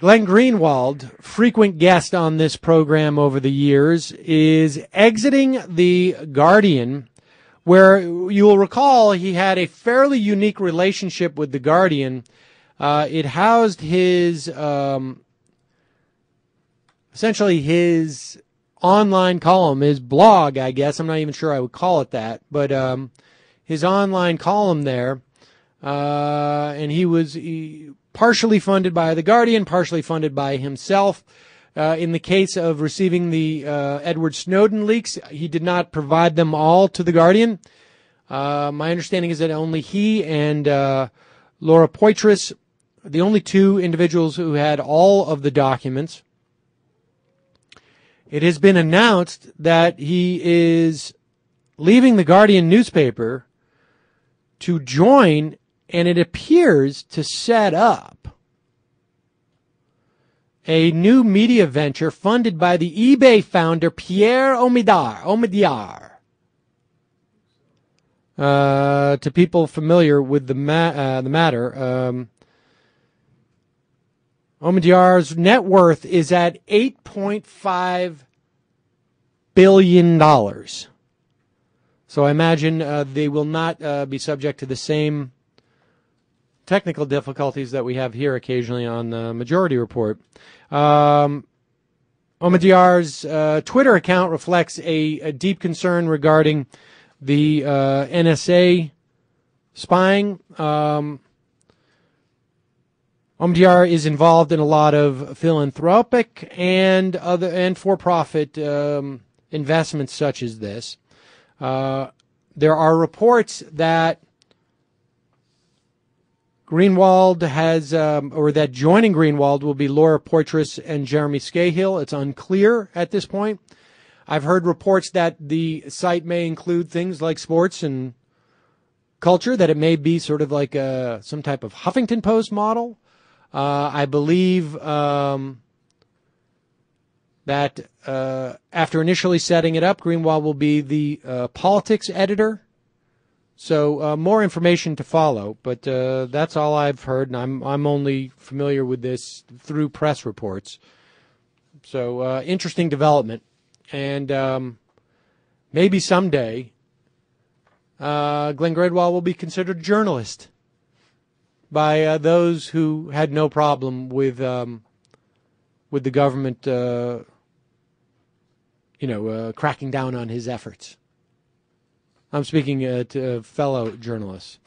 Glenn Greenwald, frequent guest on this program over the years, is exiting the Guardian, where you will recall he had a fairly unique relationship with the Guardian. Uh, it housed his, um, essentially his online column, his blog, I guess. I'm not even sure I would call it that, but um, his online column there. Uh, and he was he, partially funded by The Guardian, partially funded by himself. Uh, in the case of receiving the uh, Edward Snowden leaks, he did not provide them all to The Guardian. Uh, my understanding is that only he and uh, Laura Poitras, the only two individuals who had all of the documents. It has been announced that he is leaving the Guardian newspaper to join and it appears to set up a new media venture funded by the eBay founder Pierre Omidyar. Omidyar. Uh, to people familiar with the ma- uh, the matter, um, Omidyar's net worth is at eight point five billion dollars. So I imagine uh, they will not uh, be subject to the same technical difficulties that we have here occasionally on the Majority Report. Um, Omidyar's uh, Twitter account reflects a, a, deep concern regarding the uh, NSA spying. Um, Omidyar is involved in a lot of philanthropic and other and for-profit um, investments such as this. Uh, there are reports that Greenwald has, um, or that joining Greenwald will be Laura Poitras and Jeremy Scahill. It's unclear at this point. I've heard reports that the site may include things like sports and culture, that it may be sort of like a, some type of Huffington Post model. Uh, I believe um, that uh, after initially setting it up, Greenwald will be the uh, politics editor so uh, more information to follow, but uh, that's all I've heard, and I'm I'm only familiar with this through press reports. So uh, interesting development, and um, maybe someday uh, Glenn Greenwald will be considered a journalist by uh, those who had no problem with um, with the government, uh, you know, cracking down on his efforts. I'm speaking uh, to fellow journalists.